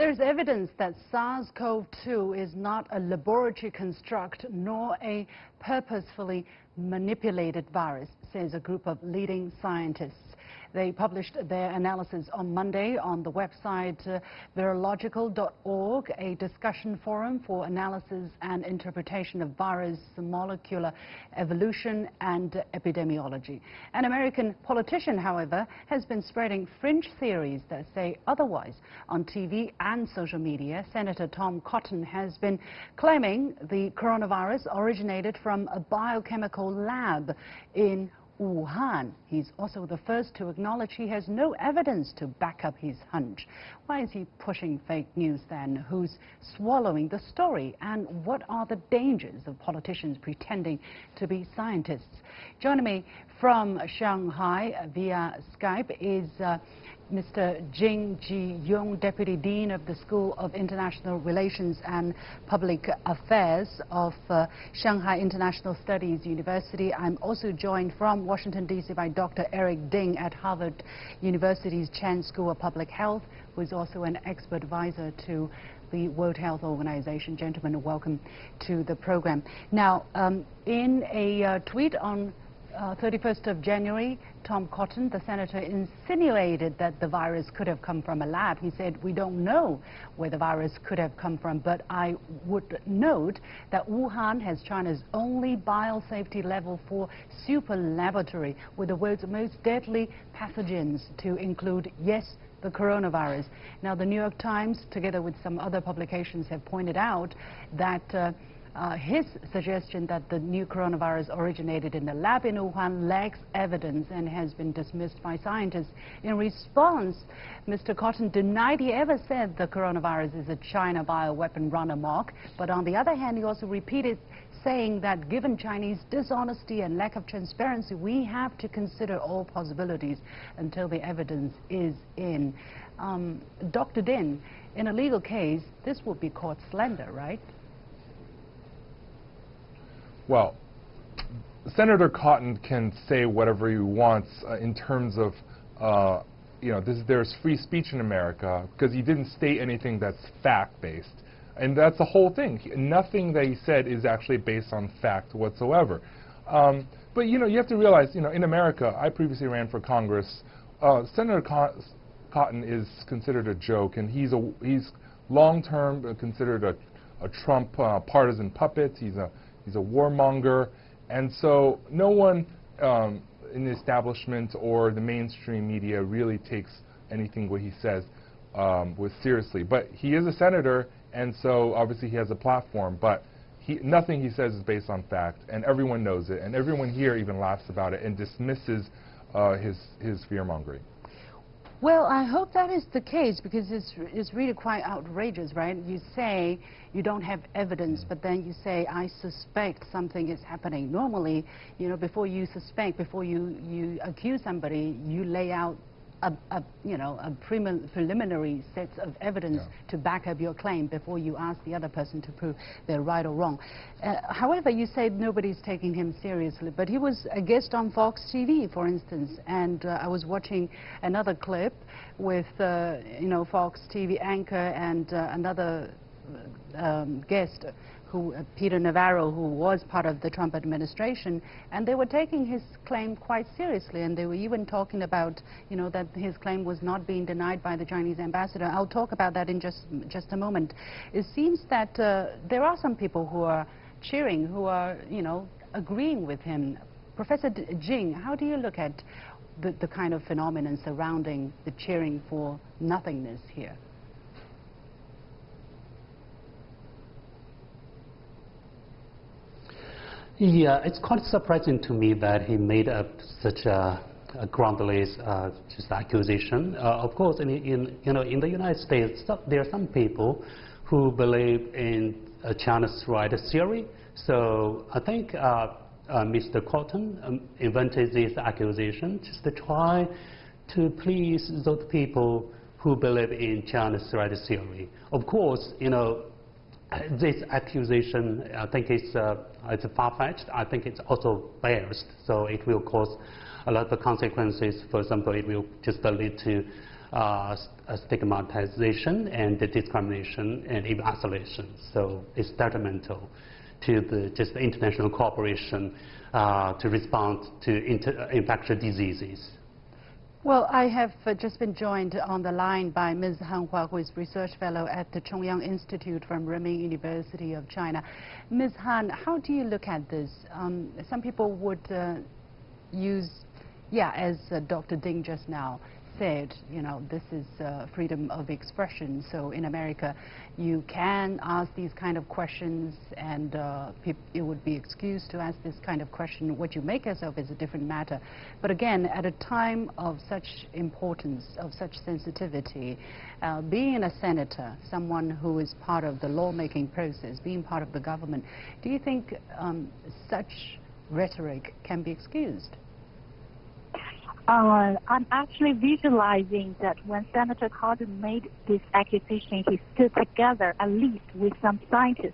There's evidence that SARS-CoV-2 is not a laboratory construct nor a purposefully manipulated virus, says a group of leading scientists. They published their analysis on Monday on the website uh, virological.org, a discussion forum for analysis and interpretation of virus molecular evolution and epidemiology. An American politician, however, has been spreading fringe theories that say otherwise. On TV and social media, Senator Tom Cotton has been claiming the coronavirus originated from a biochemical lab in Wuhan. He's also the first to acknowledge he has no evidence to back up his hunch. Why is he pushing fake news then? Who's swallowing the story? And what are the dangers of politicians pretending to be scientists? Joining me from Shanghai via Skype is uh, Mr. Jing Ji-yong, Deputy Dean of the School of International Relations and Public Affairs of uh, Shanghai International Studies University. I'm also joined from Washington, D.C. by Dr. Eric Ding at Harvard University's Chan School of Public Health, who is also an expert advisor to the World Health Organization. Gentlemen, welcome to the program. Now, um, in a uh, tweet on uh, 31st of January, Tom Cotton, the senator, insinuated that the virus could have come from a lab. He said, we don't know where the virus could have come from, but I would note that Wuhan has China's only biosafety level 4 super laboratory with the world's most deadly pathogens to include, yes, the coronavirus. Now, the New York Times, together with some other publications, have pointed out that uh, uh, his suggestion that the new coronavirus originated in the lab in Wuhan lacks evidence and has been dismissed by scientists. In response, Mr. Cotton denied he ever said the coronavirus is a China bioweapon run amok, but on the other hand, he also repeated saying that given Chinese dishonesty and lack of transparency, we have to consider all possibilities until the evidence is in. Um, Dr. Ding, in a legal case, this would be called slander, right? Well, Senator Cotton can say whatever he wants uh, in terms of, uh, you know, this, there's free speech in America because he didn't state anything that's fact-based. And that's the whole thing. He, nothing that he said is actually based on fact whatsoever. Um, but, you know, you have to realize, you know, in America, I previously ran for Congress. Uh, Senator Co Cotton is considered a joke, and he's, a, he's long-term considered a, a Trump uh, partisan puppet. He's a He's a warmonger. And so no one um, in the establishment or the mainstream media really takes anything what he says um, with seriously. But he is a senator, and so obviously he has a platform. But he, nothing he says is based on fact, and everyone knows it. And everyone here even laughs about it and dismisses uh, his, his fear-mongering. Well, I hope that is the case because it's, it's really quite outrageous, right? You say you don't have evidence, but then you say, I suspect something is happening. Normally, you know, before you suspect, before you, you accuse somebody, you lay out a, a, you know, a preliminary set of evidence yeah. to back up your claim before you ask the other person to prove they're right or wrong. Uh, however, you say nobody's taking him seriously, but he was a guest on Fox TV, for instance, and uh, I was watching another clip with, uh, you know, Fox TV anchor and uh, another um, guest who, uh, Peter Navarro, who was part of the Trump administration, and they were taking his claim quite seriously, and they were even talking about, you know, that his claim was not being denied by the Chinese ambassador. I'll talk about that in just, just a moment. It seems that uh, there are some people who are cheering, who are, you know, agreeing with him. Professor D Jing, how do you look at the, the kind of phenomenon surrounding the cheering for nothingness here? Yeah, it's quite surprising to me that he made up such a, a groundless uh, just accusation. Uh, of course, in, in, you know, in the United States, there are some people who believe in uh, China threat theory. So I think uh, uh, Mr. Cotton um, invented this accusation just to try to please those people who believe in China threat theory. Of course, you know, this accusation, I think it's, uh, it's far-fetched. I think it's also biased, so it will cause a lot of consequences. For example, it will just lead to uh, stigmatization and discrimination and even isolation. So it's detrimental to the, just international cooperation uh, to respond to infectious diseases. Well, I have uh, just been joined on the line by Ms. Han Hua, who is research fellow at the Chongyang Institute from Renmin University of China. Ms. Han, how do you look at this? Um, some people would uh, use, yeah, as uh, Dr. Ding just now said, you know, this is uh, freedom of expression. So in America, you can ask these kind of questions, and uh, it would be excused to ask this kind of question. What you make yourself is a different matter. But again, at a time of such importance, of such sensitivity, uh, being a senator, someone who is part of the lawmaking process, being part of the government, do you think um, such rhetoric can be excused? Uh, I'm actually visualizing that when Senator Cotton made this accusation, he stood together at least with some scientists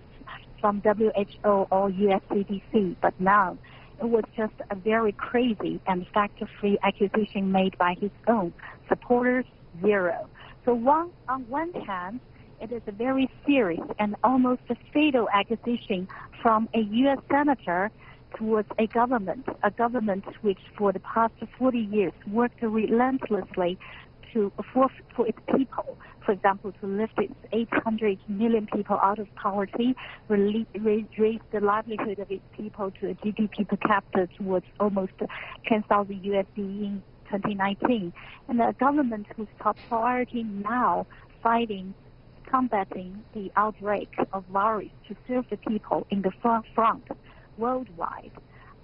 from WHO or USCDC. But now it was just a very crazy and factor-free accusation made by his own supporters, zero. So one, on one hand, it is a very serious and almost a fatal accusation from a U.S. senator towards a government, a government which for the past 40 years worked relentlessly to for, for its people, for example, to lift its 800 million people out of poverty, raise, raise the livelihood of its people to a GDP per capita towards almost 10,000 USD in 2019, and a government whose top priority now fighting combating the outbreak of virus to serve the people in the front front worldwide.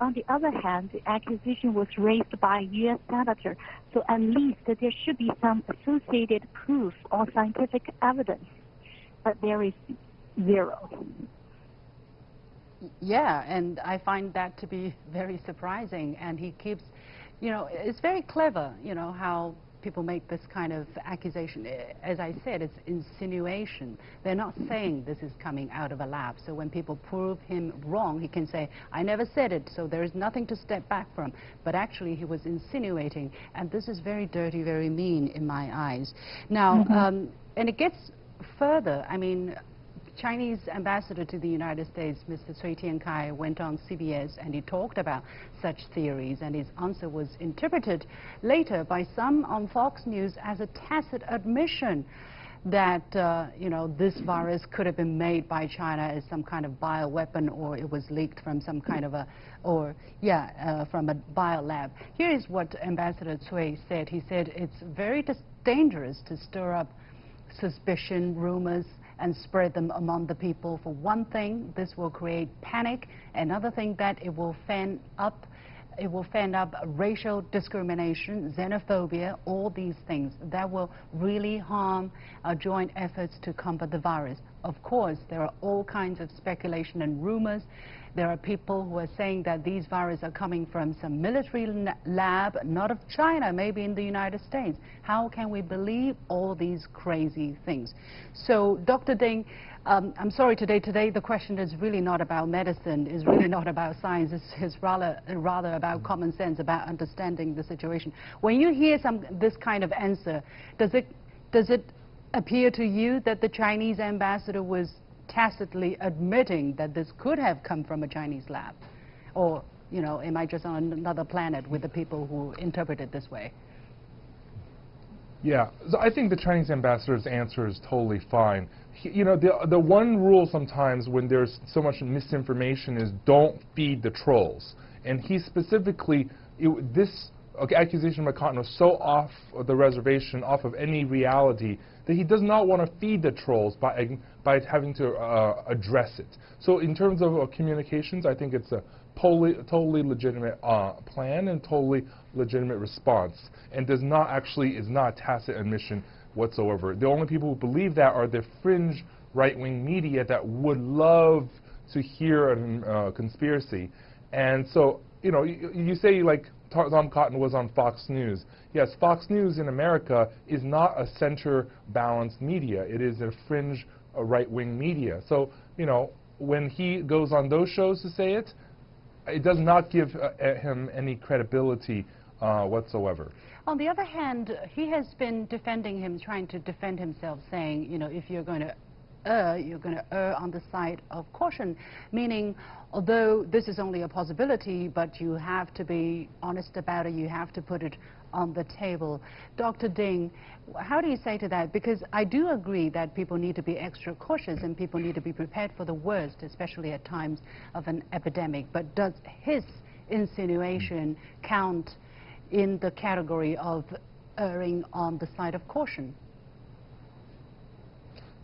On the other hand, the accusation was raised by a U.S. senator, so at least there should be some associated proof or scientific evidence, but there is zero. Yeah, and I find that to be very surprising. And he keeps, you know, it's very clever, you know, how people make this kind of accusation. As I said, it's insinuation. They're not saying this is coming out of a lab. So when people prove him wrong, he can say, I never said it, so there is nothing to step back from. But actually, he was insinuating, and this is very dirty, very mean in my eyes. Now, mm -hmm. um, and it gets further. I mean, Chinese ambassador to the United States, Mr. Cui Tiankai, went on CBS and he talked about such theories and his answer was interpreted later by some on Fox News as a tacit admission that, uh, you know, this virus could have been made by China as some kind of bioweapon or it was leaked from some kind of a, or, yeah, uh, from a biolab. Here is what Ambassador Cui said. He said it's very dangerous to stir up suspicion, rumors, and spread them among the people. For one thing, this will create panic. Another thing that it will fan up it will fan up racial discrimination, xenophobia, all these things that will really harm our joint efforts to combat the virus. Of course, there are all kinds of speculation and rumors there are people who are saying that these viruses are coming from some military lab, not of China, maybe in the United States. How can we believe all these crazy things? So, Dr. Ding, um, I'm sorry today. Today, the question is really not about medicine. It's really not about science. It's, it's rather, rather about common sense, about understanding the situation. When you hear some this kind of answer, does it does it appear to you that the Chinese ambassador was tacitly admitting that this could have come from a Chinese lab? Or, you know, am I just on another planet with the people who interpret it this way? Yeah, so I think the Chinese ambassador's answer is totally fine. He, you know, the, the one rule sometimes when there's so much misinformation is don't feed the trolls. And he specifically, it, this okay, accusation by Cotton was so off of the reservation, off of any reality, that he does not want to feed the trolls by, by having to uh, address it. So in terms of uh, communications, I think it's a totally, totally legitimate uh, plan and totally legitimate response, and does not actually, is not a tacit admission whatsoever. The only people who believe that are the fringe right-wing media that would love to hear a uh, conspiracy. And so, you know, you say like Tom Cotton was on Fox News. Yes, Fox News in America is not a center-balanced media. It is a fringe a right-wing media. So, you know, when he goes on those shows to say it, it does not give uh, him any credibility uh, whatsoever. On the other hand, he has been defending him, trying to defend himself, saying, you know, if you're going to err, you're going to err on the side of caution, meaning although this is only a possibility, but you have to be honest about it, you have to put it on the table. Dr. Ding, how do you say to that? Because I do agree that people need to be extra cautious and people need to be prepared for the worst, especially at times of an epidemic. But does his insinuation count in the category of erring on the side of caution?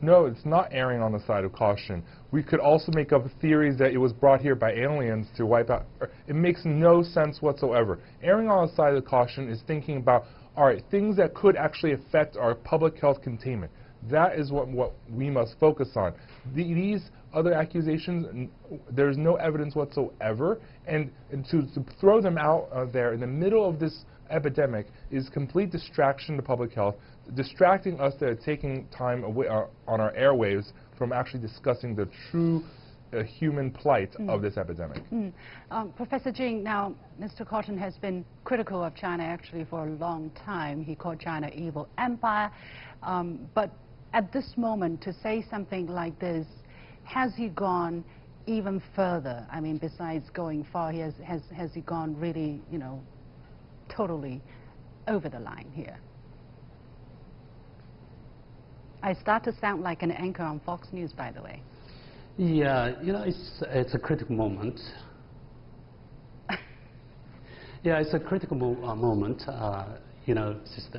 No, it's not erring on the side of caution. We could also make up theories that it was brought here by aliens to wipe out. It makes no sense whatsoever. Erring on the side of caution is thinking about, all right, things that could actually affect our public health containment. That is what, what we must focus on. The, these other accusations, there's no evidence whatsoever, and, and to, to, throw them out uh, there in the middle of this epidemic is complete distraction to public health, distracting us that are taking time away uh, on our airwaves from actually discussing the true uh, human plight mm. of this epidemic. Mm. Um, Professor Jing, now Mr. Cotton has been critical of China actually for a long time. He called China evil empire. Um, but at this moment, to say something like this, has he gone even further? I mean, besides going far, he has, has, has he gone really, you know, totally over the line here? I start to sound like an anchor on Fox News, by the way. Yeah, you know, it's, it's a critical moment. yeah, it's a critical mo uh, moment, uh, you know,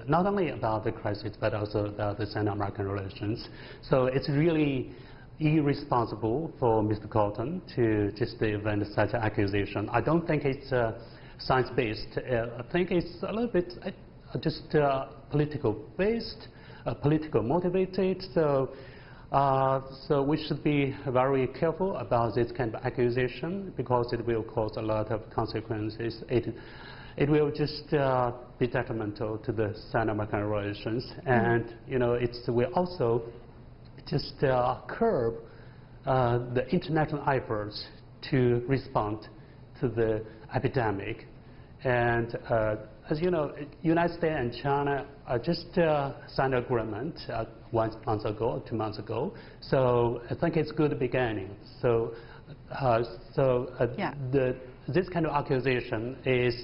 not only about the crisis, but also about the Sino-American relations. So it's really irresponsible for Mr. Cotton to just invent such an accusation. I don't think it's uh, science-based. Uh, I think it's a little bit uh, just uh, political-based uh, political motivated. So, uh, so we should be very careful about this kind of accusation because it will cause a lot of consequences. It, it will just uh, be detrimental to the Sino-American relations, mm -hmm. and you know, it will also just uh, curb uh, the international efforts to respond to the epidemic, and uh, as you know, United States and China just uh, signed an agreement uh, one month ago, two months ago. So I think it's good beginning. So, uh, so uh, yeah. the, this kind of accusation is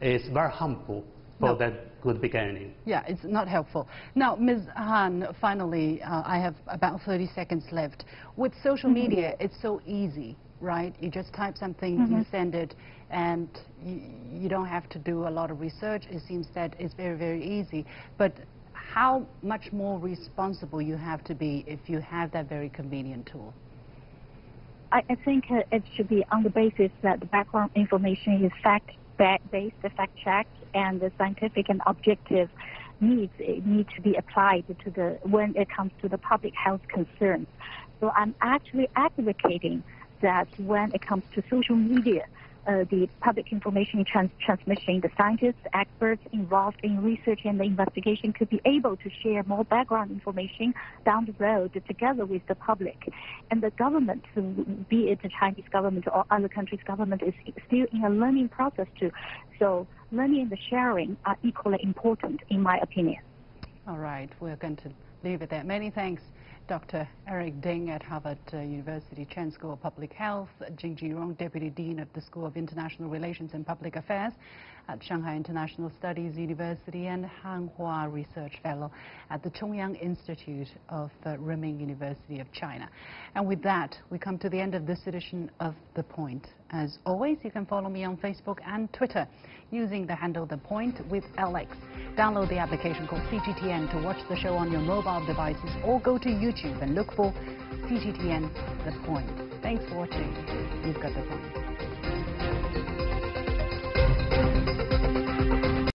is very harmful for no. that good beginning. Yeah, it's not helpful. Now, Ms. Han, finally, uh, I have about 30 seconds left. With social mm -hmm. media, it's so easy right? You just type something, mm -hmm. you mm-hmm. send it, and you, don't have to do a lot of research. It seems that it's very, very easy. But how much more responsible you have to be if you have that very convenient tool? I, I think uh, it should be on the basis that the background information is fact-based, fact-checked, and the scientific and objective needs need to be applied to the when it comes to the public health concerns. So I'm actually advocating that when it comes to social media, uh, the public information trans transmission, the scientists, experts involved in research and the investigation could be able to share more background information down the road together with the public. And the government, be it the Chinese government or other countries' government, is still in a learning process too. So learning and the sharing are equally important, in my opinion. All right, we're going to leave it there. Many thanks. Dr. Eric Ding at Harvard uh, University Chan School of Public Health, Jing Jiyong, Deputy Dean of the School of International Relations and Public Affairs at Shanghai International Studies University, and Han Hua Research Fellow at the Chongyang Institute of uh, Renmin University of China. And with that, we come to the end of this edition of The Point. As always, you can follow me on Facebook and Twitter using the handle The Point with Alex. Download the application called CGTN to watch the show on your mobile devices or go to YouTube and look for CGTN The Point. Thanks for watching. You've got The Point.